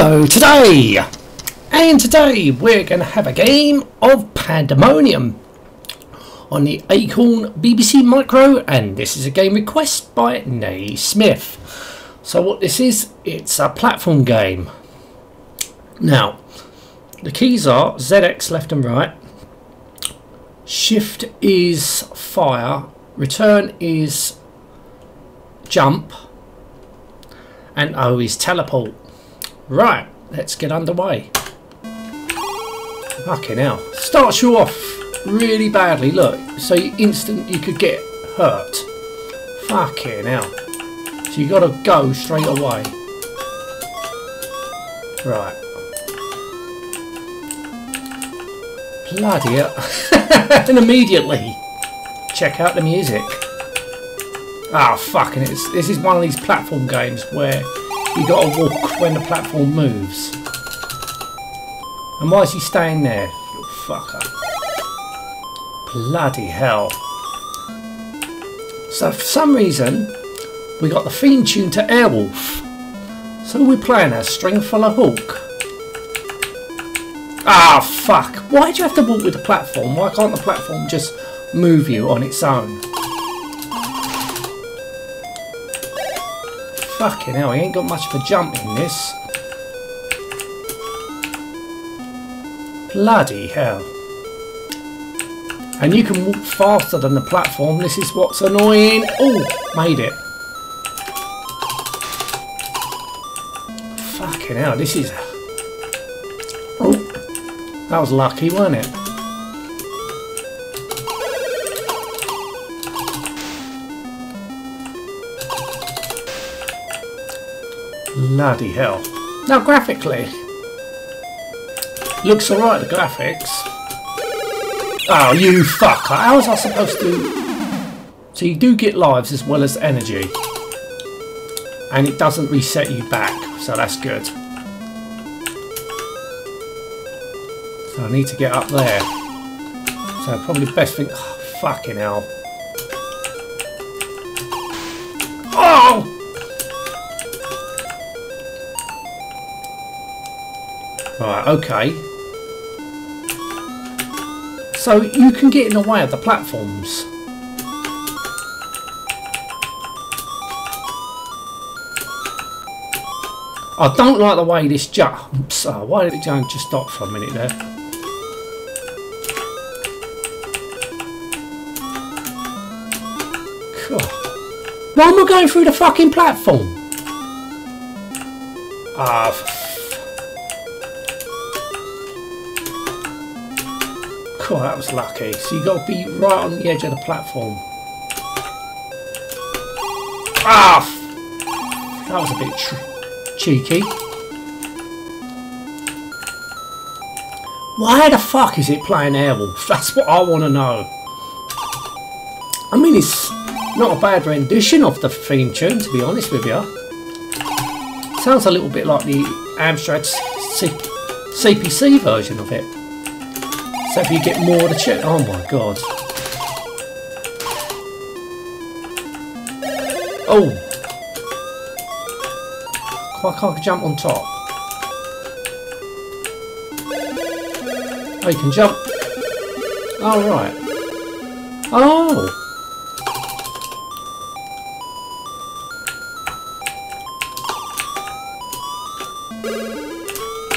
Hello today! And today we're going to have a game of Pandemonium on the Acorn BBC Micro and this is a game request by Nay Smith. So what this is, it's a platform game. Now, the keys are ZX left and right, shift is fire, return is jump, and O is teleport. Right, let's get underway. Fucking hell. Starts you off really badly, look. So you instant you could get hurt. Fucking hell. So you gotta go straight away. Right. Bloody hell. and immediately check out the music. Ah, fucking it's this is one of these platform games where you got to walk when the platform moves. And why is he staying there? You fucker. Bloody hell. So for some reason, we got the theme tune to Airwolf. So we're playing a Stringfellow Hawke. Ah, fuck. Why do you have to walk with the platform? Why can't the platform just move you on its own? Fucking hell, he ain't got much of a jump in this. Bloody hell. And you can walk faster than the platform. This is what's annoying. Oh, made it. Fucking hell, this is... Oh, that was lucky, wasn't it? Bloody hell. Now graphically, looks alright the graphics. Oh you fucker, how was I supposed to... So you do get lives as well as energy. And it doesn't reset you back, so that's good. So I need to get up there. So probably the best thing... Oh, fucking hell. Oh! Right, okay. So you can get in the way of the platforms. I don't like the way this jumps. Oh, why did it just stop for a minute there? God. Why am I going through the fucking platform? Ah, Cool, that was lucky. So you got to be right on the edge of the platform. Ah! That was a bit cheeky. Why the fuck is it playing Airwolf? That's what I want to know. I mean, it's not a bad rendition of the theme tune, to be honest with you. Sounds a little bit like the Amstrad CPC version of it. So if you get more to check. Oh my god. Oh! Why can't I jump on top? Oh, you can jump. Oh, right. Oh!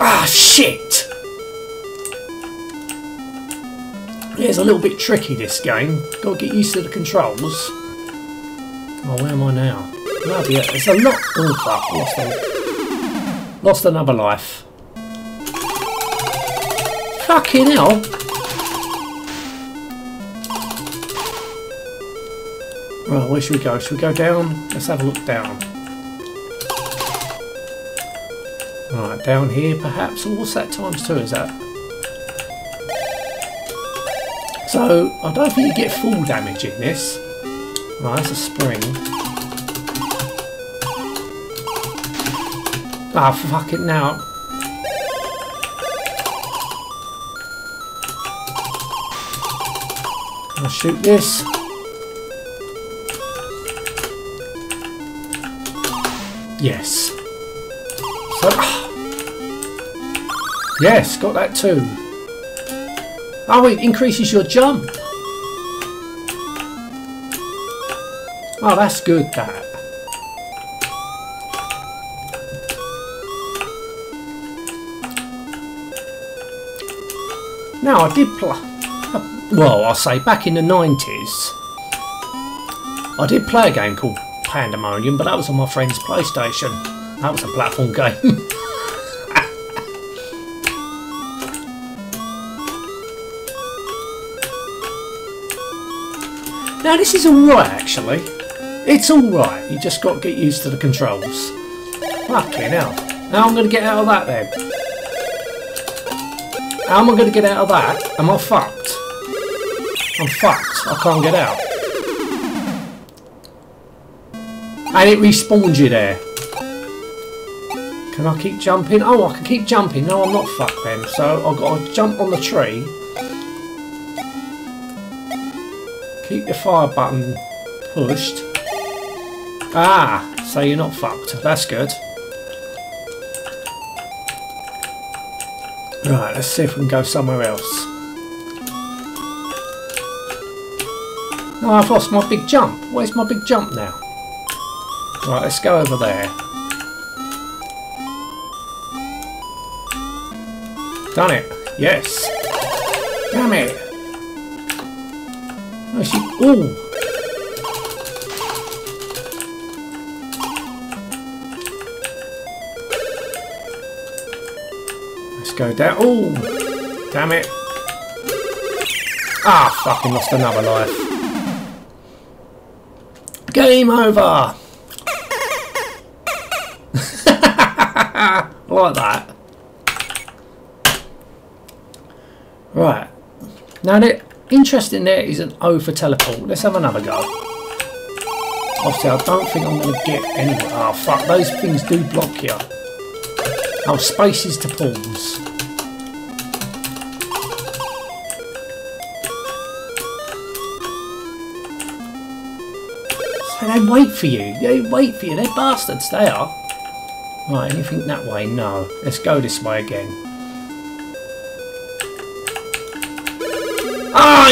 Ah, shit! It's a little bit tricky this game. Got to get used to the controls. Oh, where am I now? Bloody yeah, It's a lot. Oh fuck! Lost. Lost another life. Fucking hell! Well, where should we go? Should we go down? Let's have a look down. Right, down here perhaps. Oh, what's that times two? Is that? So, I don't think you get full damage in this. Right, that's a spring. Ah, oh, fuck it now. I'll shoot this. Yes. So, Yes, got that too. Oh, it increases your jump. Oh, that's good, that. Now, I did play... Well, I'll say back in the 90s, I did play a game called Pandemonium, but that was on my friend's PlayStation. That was a platform game. Now this is alright actually. It's alright, you just got to get used to the controls. Fucking hell. How am I going to get out of that then? How am I going to get out of that? Am I fucked? I'm fucked. I can't get out. And it respawns you there. Can I keep jumping? Oh, I can keep jumping. No, I'm not fucked then. So I've got to jump on the tree. Keep the fire button pushed. Ah, so you're not fucked. That's good. Right, let's see if we can go somewhere else. Oh, I've lost my big jump. Where's my big jump now? Right, let's go over there. Done it. Yes. Damn it. Oh. Ooh! Let's go down. Oh! Damn it. Ah, fucking lost another life. Game over! like that. Right. Now that interesting there is an O for teleport. Let's have another go. Obviously I don't think I'm going to get anywhere. Oh ah, fuck, those things do block you. Oh, spaces to pause. So they wait for you. They wait for you. They're bastards, they are. Right, anything that way? No. Let's go this way again.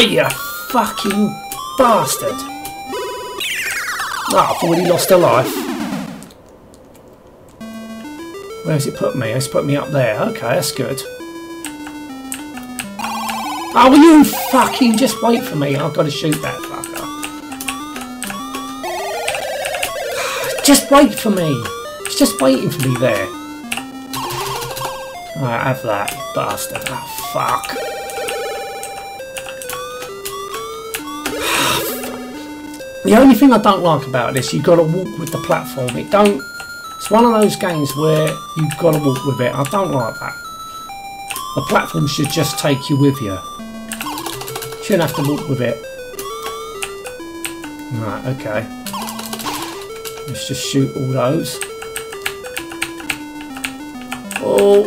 You fucking bastard! Ah, oh, I've already lost a life. Where's it put me? It's put me up there. Okay, that's good. Oh, will you fucking just wait for me? I've got to shoot that fucker. Just wait for me. It's just waiting for me there. Alright, have that, bastard. Oh, fuck. The only thing I don't like about this, you've got to walk with the platform. It don't. It's one of those games where you've got to walk with it. I don't like that. The platform should just take you with you. Shouldn't have to walk with it. Right, okay. Let's just shoot all those. Oh!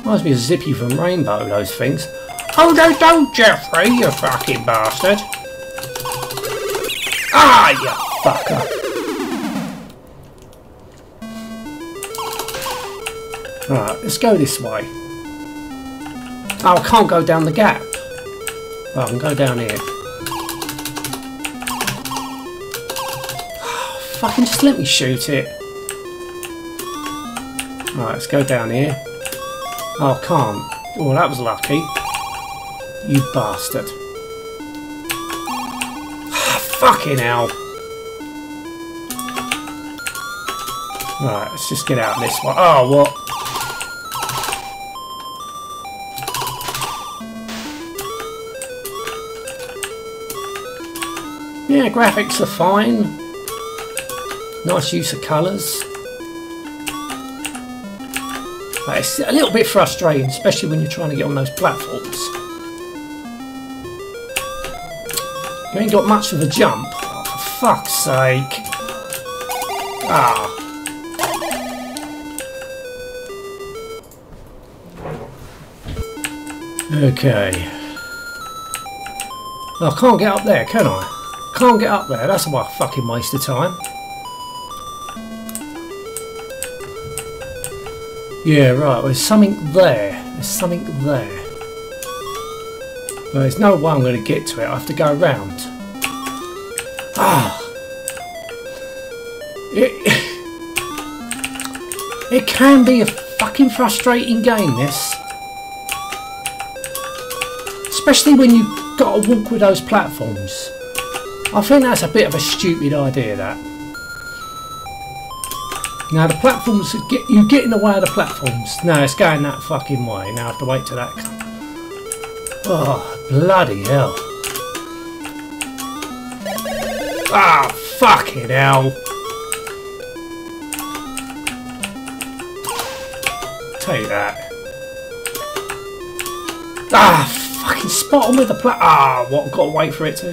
Reminds me of Zippy from Rainbow, those things. Oh, no, don't, Geoffrey, you fucking bastard. Ah, you fucker. Alright, let's go this way. Oh, I can't go down the gap. Well, I can go down here. Oh, fucking just let me shoot it. Alright, let's go down here. Oh, I can't. Oh, that was lucky. You bastard. Ah, fucking hell. Right, let's just get out of this one. Oh, what? Yeah, graphics are fine. Nice use of colours. It's a little bit frustrating, especially when you're trying to get on those platforms. You ain't got much of a jump. Oh, for fuck's sake. Ah. Okay. I can't get up there, can I? Can't get up there. That's a fucking waste of time. Yeah, right, there's something there. There's something there. Well, there's no way I'm going to get to it. I have to go around. Ah! It, it can be a fucking frustrating game, this. Especially when you've got to walk with those platforms. I think that's a bit of a stupid idea, that. Now the platforms, get you get in the way of the platforms. No, it's going that fucking way. Now I have to wait till that. Oh, bloody hell. Ah, fucking hell. Take that. Ah, fucking spot on with the plat. Ah, what? Got to wait for it to.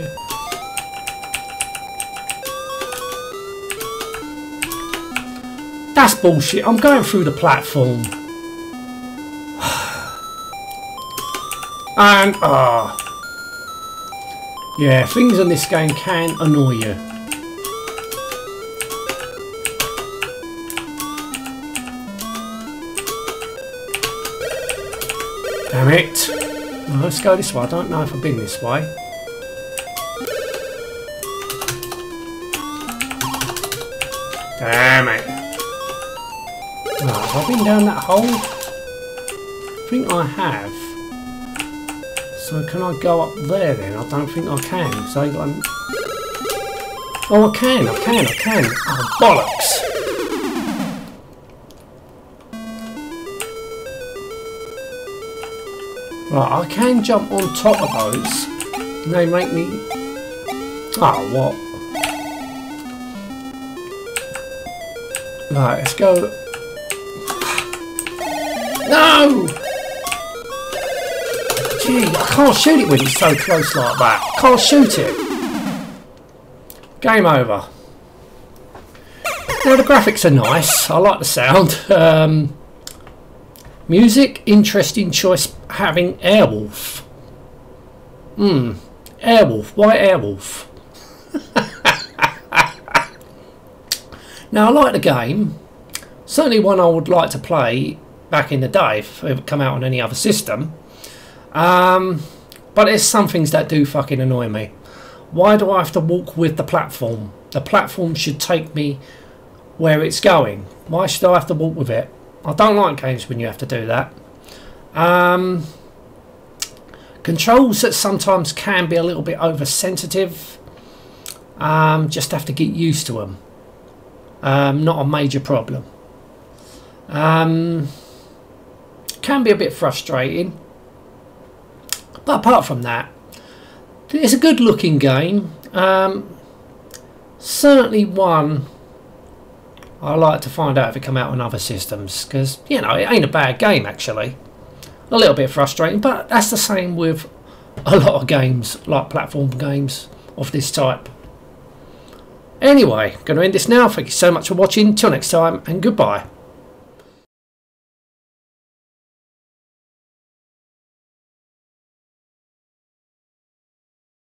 That's bullshit. I'm going through the platform. And, ah. yeah, things in this game can annoy you. Damn it. Well, let's go this way. I don't know if I've been this way. Damn it. Right, have I been down that hole? I think I have. So can I go up there then? I don't think I can. So I got. Oh, I can. I can. I can. Oh bollocks! Right, I can jump on top of those. They make me. Oh, what? Right, let's go no! Gee, I can't shoot it when it's so close like that. Can't shoot it. Game over. Now the graphics are nice. I like the sound. Um, music, interesting choice having Airwolf. Hmm. Airwolf. Why Airwolf? now I like the game. Certainly one I would like to play back in the day if it come out on any other system. Um, but there's some things that do fucking annoy me. Why do I have to walk with the platform? The platform should take me where it's going. Why should I have to walk with it? I don't like games when you have to do that. Um, controls that sometimes can be a little bit oversensitive. Um, just have to get used to them. Um, not a major problem. Um, can be a bit frustrating. But apart from that, it's a good looking game. Um, certainly one I like to find out if it come out on other systems because you know it ain't a bad game actually. A little bit frustrating, but that's the same with a lot of games like platform games of this type. Anyway, going to end this now. Thank you so much for watching. Till next time, and goodbye.